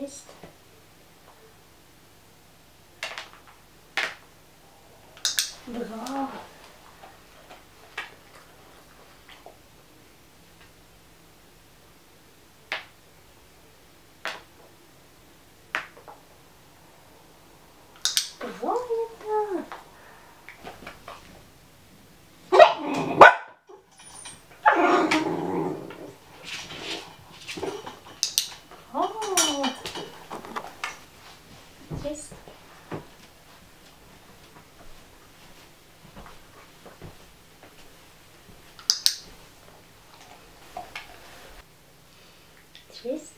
Tyst. Bra. Bra Yes. Twist.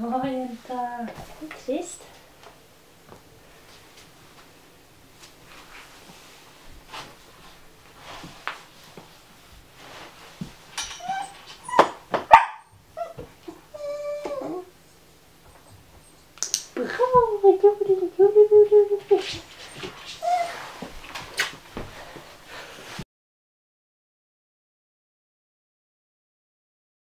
Clienta. Het is Begon.